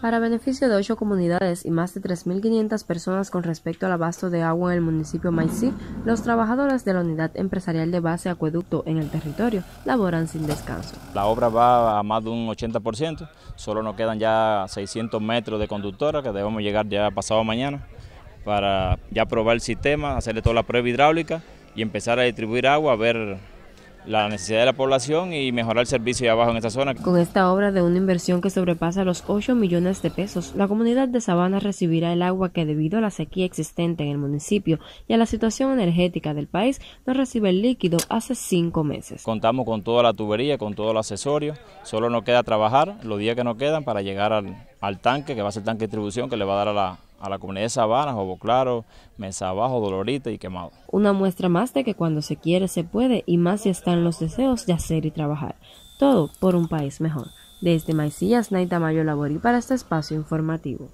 Para beneficio de ocho comunidades y más de 3.500 personas con respecto al abasto de agua en el municipio Maicí, los trabajadores de la unidad empresarial de base acueducto en el territorio laboran sin descanso. La obra va a más de un 80%, solo nos quedan ya 600 metros de conductora que debemos llegar ya pasado mañana para ya probar el sistema, hacerle toda la prueba hidráulica y empezar a distribuir agua, a ver la necesidad de la población y mejorar el servicio de abajo en esta zona. Con esta obra de una inversión que sobrepasa los 8 millones de pesos, la comunidad de Sabana recibirá el agua que debido a la sequía existente en el municipio y a la situación energética del país no recibe el líquido hace cinco meses. Contamos con toda la tubería, con todo el accesorio, solo nos queda trabajar los días que nos quedan para llegar al, al tanque, que va a ser el tanque de distribución que le va a dar a la, a la comunidad de Sabana, Jobo Claro, Mesa Abajo, Dolorita y Quemado. Una muestra más de que cuando se quiere se puede y más si están los deseos de hacer y trabajar. Todo por un país mejor. Desde Maicillas, Naita Mayo Laborí para este espacio informativo.